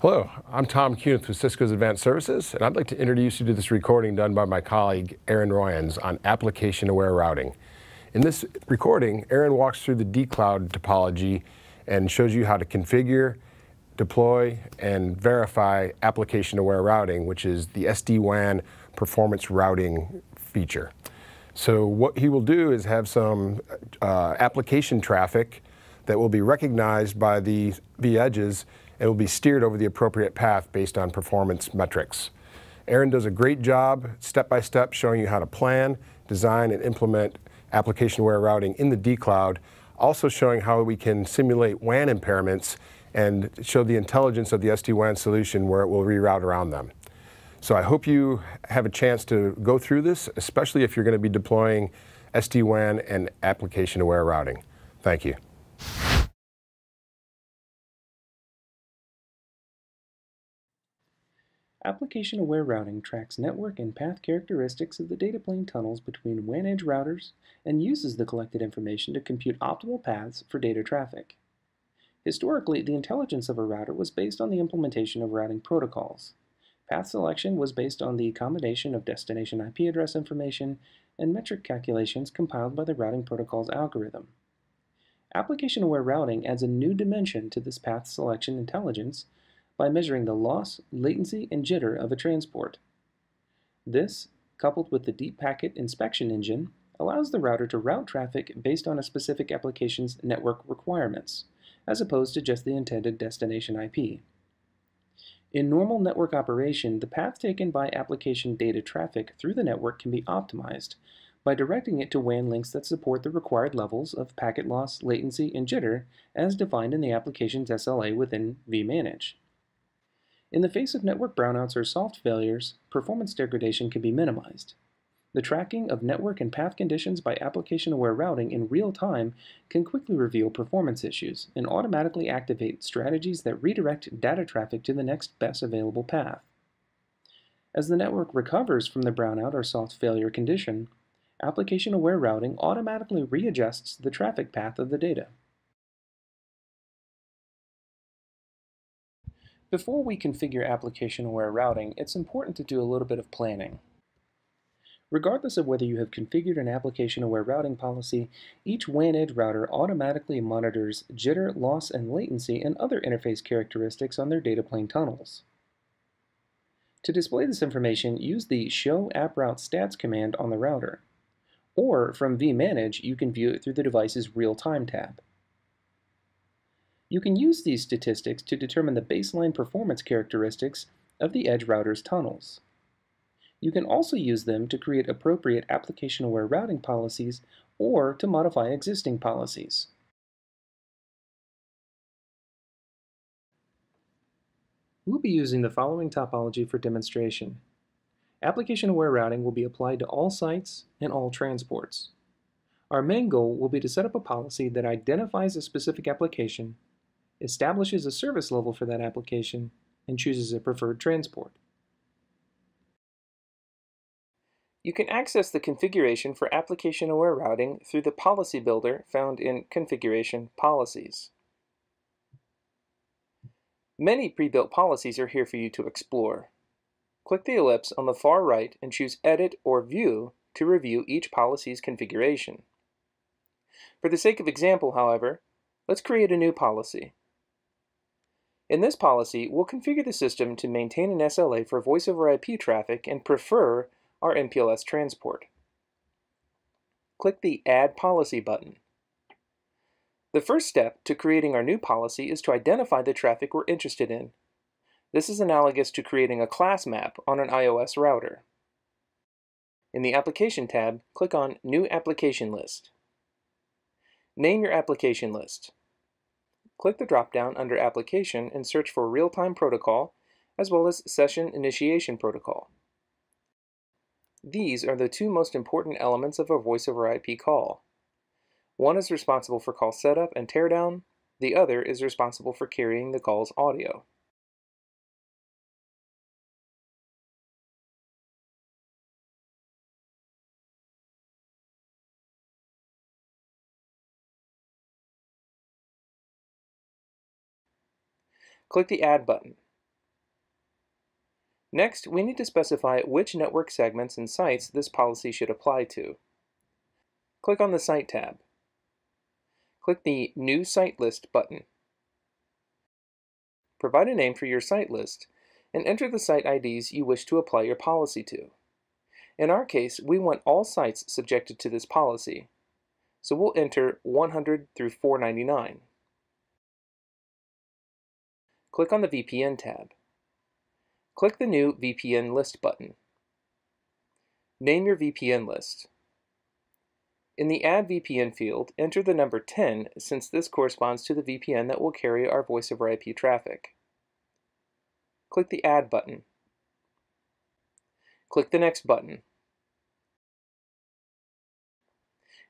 Hello, I'm Tom Kunith with Cisco's Advanced Services, and I'd like to introduce you to this recording done by my colleague Aaron Royans on application-aware routing. In this recording, Aaron walks through the dCloud topology and shows you how to configure, deploy, and verify application-aware routing, which is the SD-WAN performance routing feature. So what he will do is have some uh, application traffic that will be recognized by the vEdges it will be steered over the appropriate path based on performance metrics. Aaron does a great job, step by step, showing you how to plan, design, and implement application-aware routing in the dCloud, also showing how we can simulate WAN impairments and show the intelligence of the SD-WAN solution where it will reroute around them. So I hope you have a chance to go through this, especially if you're going to be deploying SD-WAN and application-aware routing. Thank you. Application-aware routing tracks network and path characteristics of the data plane tunnels between WAN edge routers and uses the collected information to compute optimal paths for data traffic. Historically, the intelligence of a router was based on the implementation of routing protocols. Path selection was based on the combination of destination IP address information and metric calculations compiled by the routing protocol's algorithm. Application-aware routing adds a new dimension to this path selection intelligence by measuring the loss, latency, and jitter of a transport. This, coupled with the Deep Packet Inspection Engine, allows the router to route traffic based on a specific application's network requirements, as opposed to just the intended destination IP. In normal network operation, the path taken by application data traffic through the network can be optimized by directing it to WAN links that support the required levels of packet loss, latency, and jitter as defined in the application's SLA within vManage. In the face of network brownouts or soft failures, performance degradation can be minimized. The tracking of network and path conditions by application-aware routing in real time can quickly reveal performance issues and automatically activate strategies that redirect data traffic to the next best available path. As the network recovers from the brownout or soft failure condition, application-aware routing automatically readjusts the traffic path of the data. Before we configure application-aware routing, it's important to do a little bit of planning. Regardless of whether you have configured an application-aware routing policy, each WAN edge router automatically monitors jitter, loss, and latency and other interface characteristics on their data plane tunnels. To display this information, use the Show App Route Stats command on the router. Or from vManage, you can view it through the device's Real-Time tab. You can use these statistics to determine the baseline performance characteristics of the edge router's tunnels. You can also use them to create appropriate application-aware routing policies or to modify existing policies. We'll be using the following topology for demonstration. Application-aware routing will be applied to all sites and all transports. Our main goal will be to set up a policy that identifies a specific application establishes a service level for that application, and chooses a preferred transport. You can access the configuration for application-aware routing through the policy builder found in Configuration Policies. Many pre-built policies are here for you to explore. Click the ellipse on the far right and choose Edit or View to review each policy's configuration. For the sake of example, however, let's create a new policy. In this policy, we'll configure the system to maintain an SLA for voice over IP traffic and prefer our MPLS transport. Click the Add Policy button. The first step to creating our new policy is to identify the traffic we're interested in. This is analogous to creating a class map on an IOS router. In the Application tab, click on New Application List. Name your application list. Click the drop-down under Application and search for Real-Time Protocol, as well as Session Initiation Protocol. These are the two most important elements of a voice-over IP call. One is responsible for call setup and teardown, the other is responsible for carrying the call's audio. Click the Add button. Next, we need to specify which network segments and sites this policy should apply to. Click on the Site tab. Click the New Site List button. Provide a name for your site list and enter the site IDs you wish to apply your policy to. In our case, we want all sites subjected to this policy, so we'll enter 100 through 499. Click on the VPN tab. Click the new VPN list button. Name your VPN list. In the Add VPN field, enter the number 10 since this corresponds to the VPN that will carry our voice over IP traffic. Click the Add button. Click the Next button.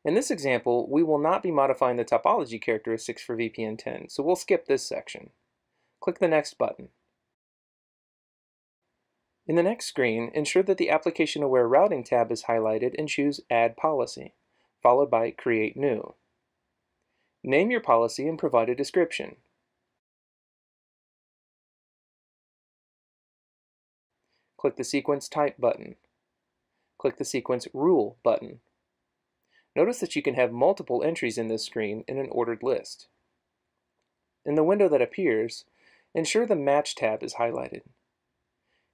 In this example, we will not be modifying the topology characteristics for VPN 10, so we'll skip this section. Click the Next button. In the next screen, ensure that the Application Aware Routing tab is highlighted and choose Add Policy followed by Create New. Name your policy and provide a description. Click the Sequence Type button. Click the Sequence Rule button. Notice that you can have multiple entries in this screen in an ordered list. In the window that appears, ensure the Match tab is highlighted.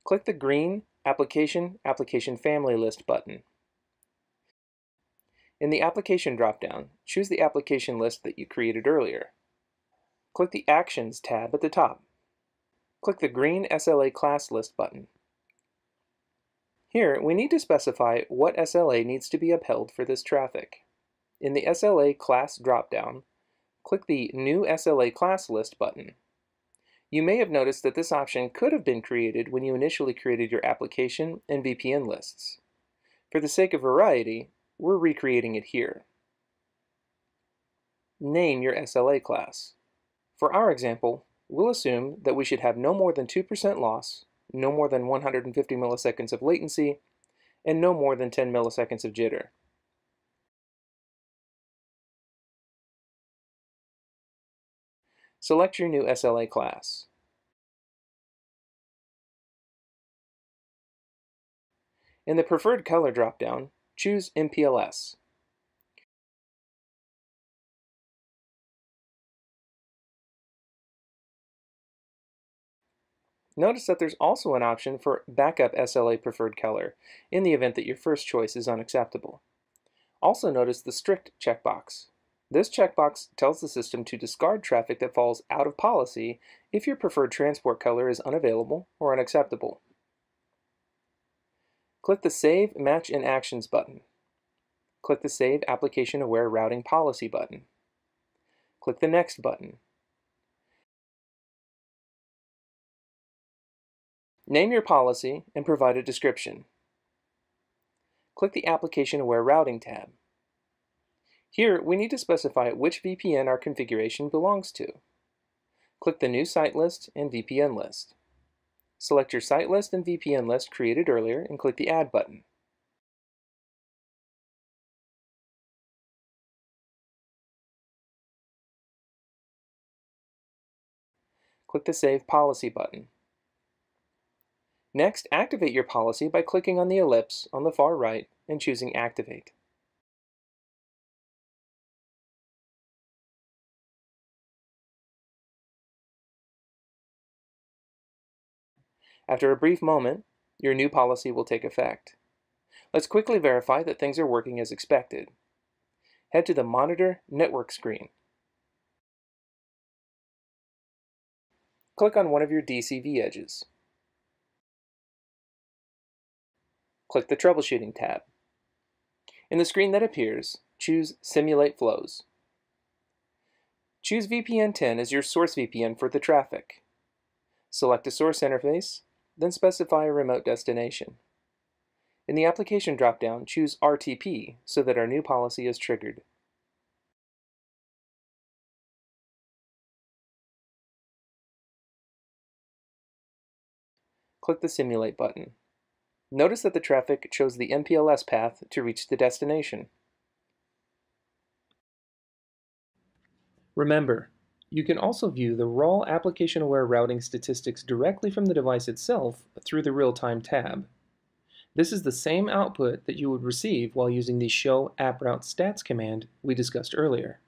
Click the green Application Application Family List button. In the Application dropdown, choose the application list that you created earlier. Click the Actions tab at the top. Click the green SLA Class List button. Here, we need to specify what SLA needs to be upheld for this traffic. In the SLA Class dropdown, click the New SLA Class List button. You may have noticed that this option could have been created when you initially created your application and VPN lists. For the sake of variety, we're recreating it here. Name your SLA class. For our example, we'll assume that we should have no more than 2% loss, no more than 150 milliseconds of latency, and no more than 10 milliseconds of jitter. Select your new SLA class. In the preferred color dropdown, Choose MPLS. Notice that there's also an option for backup SLA preferred color in the event that your first choice is unacceptable. Also notice the strict checkbox. This checkbox tells the system to discard traffic that falls out of policy if your preferred transport color is unavailable or unacceptable. Click the Save Match in Actions button. Click the Save Application Aware Routing Policy button. Click the Next button. Name your policy and provide a description. Click the Application Aware Routing tab. Here, we need to specify which VPN our configuration belongs to. Click the New Site List and VPN List. Select your site list and VPN list created earlier and click the Add button. Click the Save Policy button. Next, activate your policy by clicking on the ellipse on the far right and choosing Activate. After a brief moment, your new policy will take effect. Let's quickly verify that things are working as expected. Head to the Monitor Network screen. Click on one of your DC vEdges. Click the Troubleshooting tab. In the screen that appears, choose Simulate Flows. Choose VPN 10 as your source VPN for the traffic. Select a source interface then specify a remote destination. In the application dropdown, choose RTP so that our new policy is triggered. Click the Simulate button. Notice that the traffic chose the MPLS path to reach the destination. Remember, You can also view the raw application-aware routing statistics directly from the device itself through the Real-Time tab. This is the same output that you would receive while using the show app route stats command we discussed earlier.